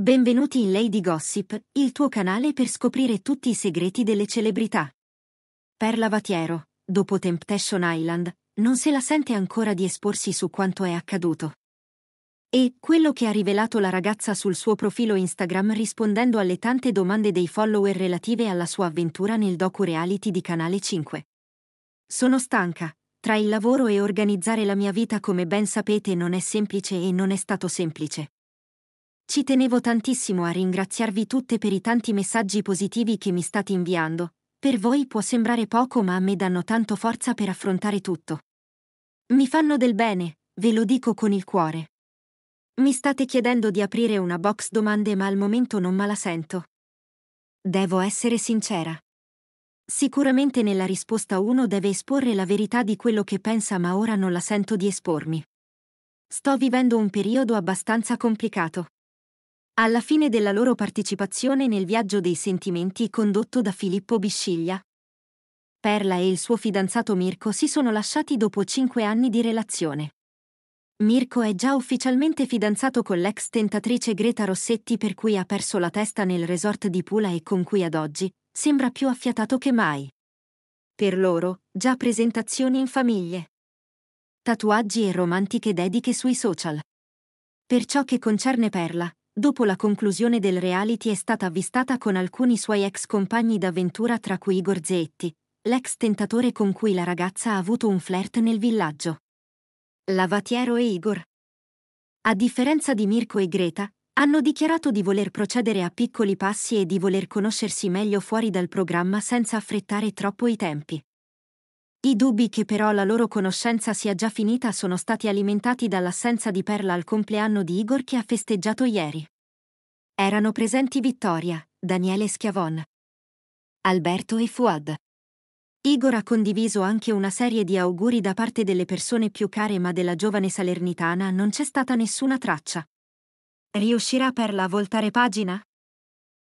Benvenuti in Lady Gossip, il tuo canale per scoprire tutti i segreti delle celebrità. Perla Vatiero, dopo Temptation Island, non se la sente ancora di esporsi su quanto è accaduto. E quello che ha rivelato la ragazza sul suo profilo Instagram rispondendo alle tante domande dei follower relative alla sua avventura nel docu-reality di Canale 5. Sono stanca, tra il lavoro e organizzare la mia vita come ben sapete non è semplice e non è stato semplice. Ci tenevo tantissimo a ringraziarvi tutte per i tanti messaggi positivi che mi state inviando. Per voi può sembrare poco ma a me danno tanto forza per affrontare tutto. Mi fanno del bene, ve lo dico con il cuore. Mi state chiedendo di aprire una box domande ma al momento non me la sento. Devo essere sincera. Sicuramente nella risposta uno deve esporre la verità di quello che pensa ma ora non la sento di espormi. Sto vivendo un periodo abbastanza complicato. Alla fine della loro partecipazione nel viaggio dei sentimenti condotto da Filippo Bisciglia, Perla e il suo fidanzato Mirko si sono lasciati dopo cinque anni di relazione. Mirko è già ufficialmente fidanzato con l'ex tentatrice Greta Rossetti per cui ha perso la testa nel resort di Pula e con cui ad oggi sembra più affiatato che mai. Per loro, già presentazioni in famiglie. Tatuaggi e romantiche dediche sui social. Per ciò che concerne Perla, dopo la conclusione del reality è stata avvistata con alcuni suoi ex compagni d'avventura tra cui Igor Zetti, l'ex tentatore con cui la ragazza ha avuto un flirt nel villaggio. Lavatiero e Igor. A differenza di Mirko e Greta, hanno dichiarato di voler procedere a piccoli passi e di voler conoscersi meglio fuori dal programma senza affrettare troppo i tempi. I dubbi che però la loro conoscenza sia già finita sono stati alimentati dall'assenza di Perla al compleanno di Igor che ha festeggiato ieri. Erano presenti Vittoria, Daniele Schiavon, Alberto e Fuad. Igor ha condiviso anche una serie di auguri da parte delle persone più care ma della giovane salernitana non c'è stata nessuna traccia. Riuscirà Perla a voltare pagina?